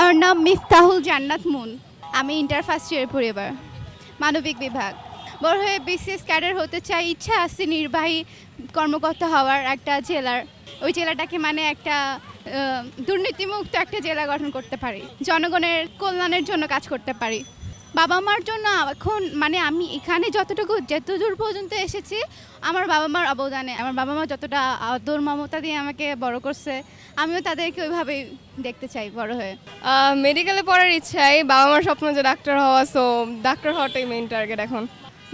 আমার নাম মিফতাহুল জান্নাত মুন। আমি ইন্টার ফার্স্ট ইয়ার পরিবার, মানবিক বিভাগ। বড় হয়ে বিসিএস ক্যাডার হতে চাই ইচ্ছা আছে নির্বাহী কর্মকর্তা হওয়ার একটা জেলার। ওই জেলাটাকে মানে একটা দুর্নীতিমুক্ত একটা জেলা গঠন করতে পারি। জনগণের কল্যাণের জন্য কাজ করতে পারি। বাবা মার জন্য এখন মানে আমি এখানে যতটুকু, যতদূর পর্যন্ত এসেছি, আমার বাবা মার অবদানে। আমার বাবা মা যতটা আদর মমতা দিয়ে আমাকে বড় করছে, আমিও তাদেরকে ওইভাবেই দেখতে চাই বড় হয়ে। মেডিকেলে পড়ার ইচ্ছাই বাবা মার স্বপ্ন যে ডাক্তার হওয়া সো ডাক্তার হওয়াটাই মেইন টার্গেট এখন।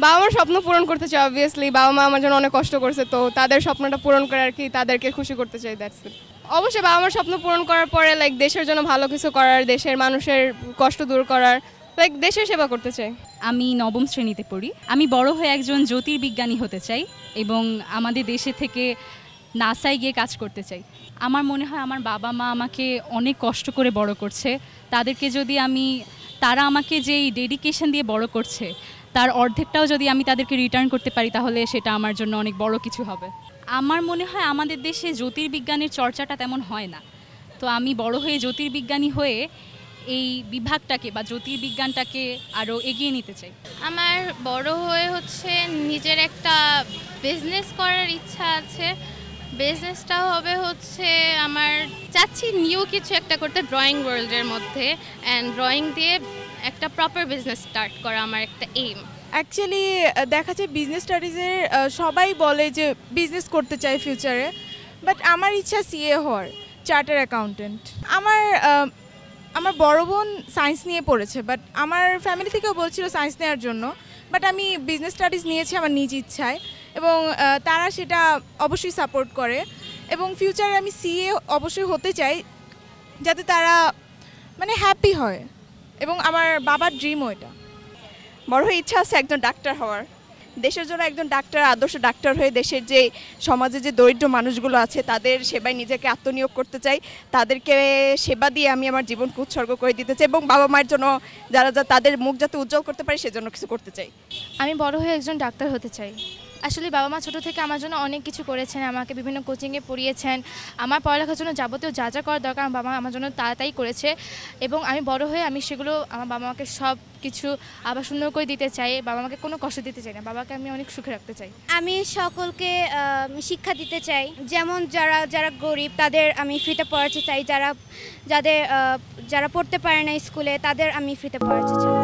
বাবা মার স্বপ্ন পূরণ করতে চাই অবভিয়াসলি বাবা মা আমার জন্য অনেক কষ্ট করছে, তো তাদের স্বপ্নটা পূরণ করে আর কি তাদেরকে খুশি করতে চাই দ্যাটস ইট অবশ্যই বাবা মার স্বপ্ন পূরণ করার পরে লাইক দেশের জন্য ভালো কিছু করার, দেশের মানুষের কষ্ট দূর করার লাইক দেশের সেবা করতে চাই। আমি নবম শ্রেণীতে পড়ি। আমি বড় হয়ে একজন জ্যোতির্বিজ্ঞানী হতে চাই এবং আমাদের দেশে থেকে নাসায় গিয়ে কাজ করতে চাই। আমার মনে হয় আমার বাবা মা আমাকে অনেক কষ্ট করে বড় করছে। তাদেরকে যদি আমি, তারা আমাকে যেই ডেডিকেশন দিয়ে বড় করছে, তার অর্ধেকটাও যদি আমি তাদেরকে রিটার্ন করতে পারি, তাহলে সেটা আমার জন্য অনেক বড় কিছু হবে। আমার মনে হয় আমাদের দেশে জ্যোতির্বিজ্ঞানের চর্চাটা তেমন হয় না। তো আমি বড় হয়ে জ্যোতির্বিজ্ঞানী হয়ে এই বিভাগটাকে বা জ্যোতির্বিজ্ঞানটাকে আরও এগিয়ে নিতে চাই? আমার বড় হয়ে হচ্ছে নিজের একটা বিজনেস করার ইচ্ছা আছে। বিজনেসটা হবে হচ্ছে আমার চাচ্ছি নিউ কিছু একটা করতে ড্রয়িং ওয়ার্ল্ডের মধ্যে অ্যান্ড ড্রয়িং দিয়ে একটা প্রপার বিজনেস স্টার্ট করা আমার একটা এইম অ্যাকচুয়ালি দেখা যায় বিজনেস স্টাডিজের সবাই বলে যে বিজনেস করতে চায় ফিউচারে বাট আমার ইচ্ছা সিএ হওয়ার চার্টার অ্যাকাউন্টেন্ট আমার আমার বড় বোন সায়েন্স নিয়ে পড়েছে বাট আমার ফ্যামিলি থেকেও বলছিল সায়েন্স নেওয়ার জন্য বাট আমি বিজনেস স্টাডিজ নিয়েছি আমার নিজ ইচ্ছায়, এবং তারা সেটা অবশ্যই সাপোর্ট করে, এবং ফিউচারে আমি সিএ অবশ্যই হতে চাই, যাতে তারা মানে হ্যাপি হয়, এবং আমার বাবার ড্রিমও এটা। বড় ইচ্ছা আছে একজন ডাক্তার হওয়ার। দেশের জন্য একজন ডাক্তার, আদর্শ ডাক্তার হয়ে দেশের যে সমাজে যে দরিদ্র মানুষগুলো আছে, তাদের সেবায় নিজেকে আত্মনিয়োগ করতে চাই। তাদেরকে সেবা দিয়ে আমি আমার জীবনকে উৎসর্গ করে দিতে চাই এবং বাবা মায়ের জন্য যারা যা তাদের মুখ যাতে উজ্জ্বল করতে পারে, সেজন্য কিছু করতে চাই। আমি বড় হয়ে একজন ডাক্তার হতে চাই। আসলে বাবা মা ছোটো থেকে আমার জন্য অনেক কিছু করেছেন, আমাকে বিভিন্ন কোচিংয়ে পড়িয়েছেন। আমার পড়ালেখার জন্য যাবতীয় যা যা করার দরকার আমার বাবা আমার জন্য তাড়াতাড়ি করেছে এবং আমি বড় হয়ে আমি সেগুলো আমার বাবা মাকে সব কিছু আবার সুন্দর করে দিতে চাই, বাবা মাকে কোনো কষ্ট দিতে চাই না, বাবাকে আমি অনেক সুখে রাখতে চাই। আমি সকলকে শিক্ষা দিতে চাই। যেমন যারা যারা গরিব তাদের আমি ফ্রিতে পড়াতে চাই, যারা, যাদের যারা পড়তে পারে না স্কুলে তাদের আমি ফ্রিতে পড়াতে চাই।